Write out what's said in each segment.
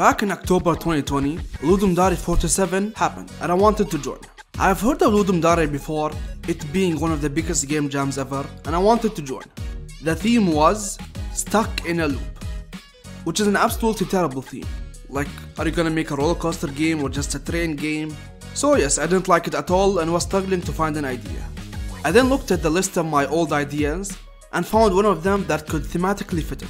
Back in October 2020, Ludum Dare 47 happened and I wanted to join. I've heard of Ludum Dare before, it being one of the biggest game jams ever, and I wanted to join. The theme was Stuck in a Loop, which is an absolutely terrible theme. Like, are you gonna make a roller coaster game or just a train game? So, yes, I didn't like it at all and was struggling to find an idea. I then looked at the list of my old ideas and found one of them that could thematically fit it.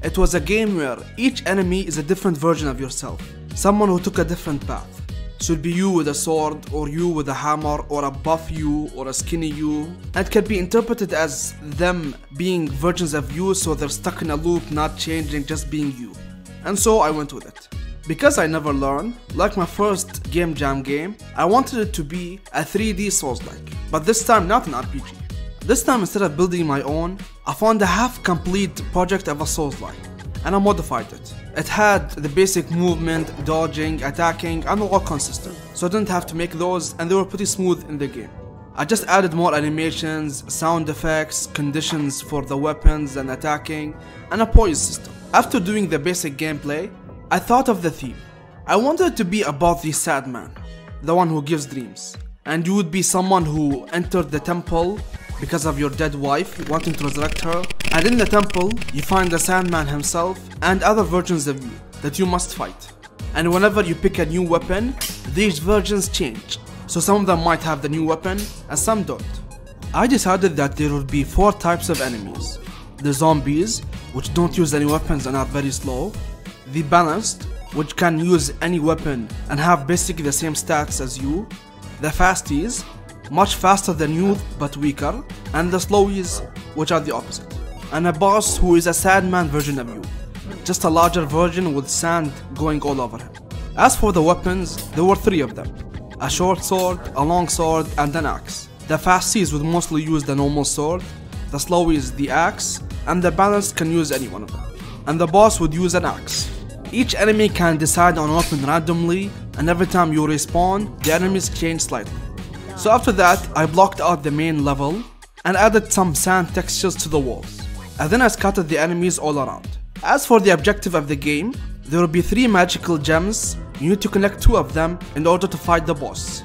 It was a game where each enemy is a different version of yourself, someone who took a different path. Should be you with a sword, or you with a hammer, or a buff you, or a skinny you. And it can be interpreted as them being versions of you, so they're stuck in a loop, not changing, just being you. And so I went with it. Because I never learned, like my first Game Jam game, I wanted it to be a 3D Souls-like, but this time not an RPG. This time instead of building my own, I found a half-complete project of a Souls-like, and I modified it. It had the basic movement, dodging, attacking, and all consistent, so I didn't have to make those and they were pretty smooth in the game. I just added more animations, sound effects, conditions for the weapons and attacking, and a poise system. After doing the basic gameplay, I thought of the theme. I wanted it to be about the Sandman, the one who gives dreams. And you would be someone who entered the temple because of your dead wife, wanting to resurrect her. And in the temple, you find the Sandman himself and other versions of you that you must fight. And whenever you pick a new weapon, these versions change. So some of them might have the new weapon and some don't. I decided that there would be four types of enemies. The zombies, which don't use any weapons and are very slow the balanced, which can use any weapon and have basically the same stats as you, the fasties, much faster than you but weaker, and the slowies, which are the opposite. And a boss who is a Sandman version of you, just a larger version with sand going all over him. As for the weapons, there were three of them. A short sword, a long sword, and an axe. The fasties would mostly use the normal sword, the slowies the axe, and the balanced can use any one of them. And the boss would use an axe. Each enemy can decide on weapon randomly and every time you respawn, the enemies change slightly. So after that, I blocked out the main level and added some sand textures to the walls. And then I scattered the enemies all around. As for the objective of the game, there will be 3 magical gems, you need to collect 2 of them in order to fight the boss.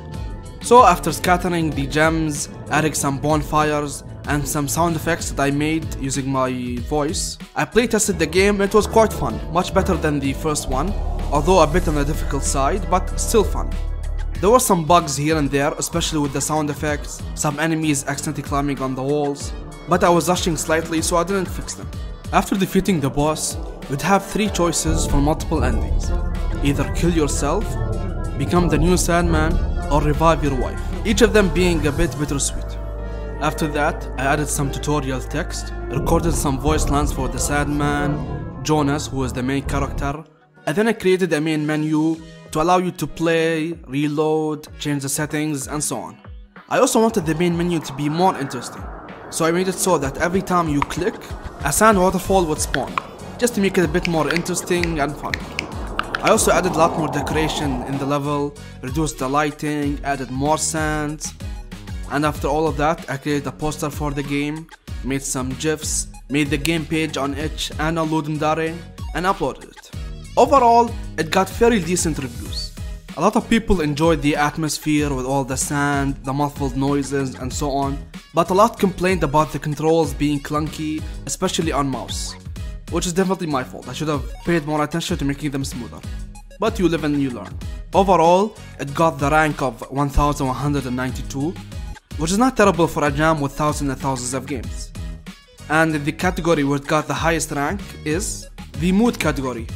So after scattering the gems, adding some bonfires, and some sound effects that I made using my voice. I playtested the game and it was quite fun, much better than the first one, although a bit on the difficult side, but still fun. There were some bugs here and there, especially with the sound effects, some enemies accidentally climbing on the walls, but I was rushing slightly so I didn't fix them. After defeating the boss, you'd have three choices for multiple endings. Either kill yourself, become the new Sandman, or revive your wife, each of them being a bit bittersweet. After that, I added some tutorial text, recorded some voice lines for the Sandman, Jonas who is the main character, and then I created a main menu to allow you to play, reload, change the settings and so on. I also wanted the main menu to be more interesting, so I made it so that every time you click, a sand waterfall would spawn, just to make it a bit more interesting and fun. I also added a lot more decoration in the level, reduced the lighting, added more sand, and after all of that, I created a poster for the game, made some GIFs, made the game page on itch and on Ludum Dare, and uploaded it. Overall, it got very decent reviews. A lot of people enjoyed the atmosphere with all the sand, the muffled noises, and so on, but a lot complained about the controls being clunky, especially on mouse. Which is definitely my fault, I should have paid more attention to making them smoother. But you live and you learn. Overall, it got the rank of 1192, which is not terrible for a jam with thousands and thousands of games. And the category where it got the highest rank is the mood category,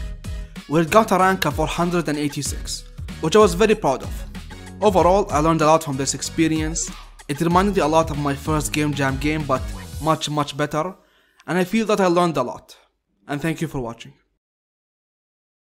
where it got a rank of 486, which I was very proud of. Overall, I learned a lot from this experience. It reminded me a lot of my first Game Jam game, but much much better, and I feel that I learned a lot. And thank you for watching.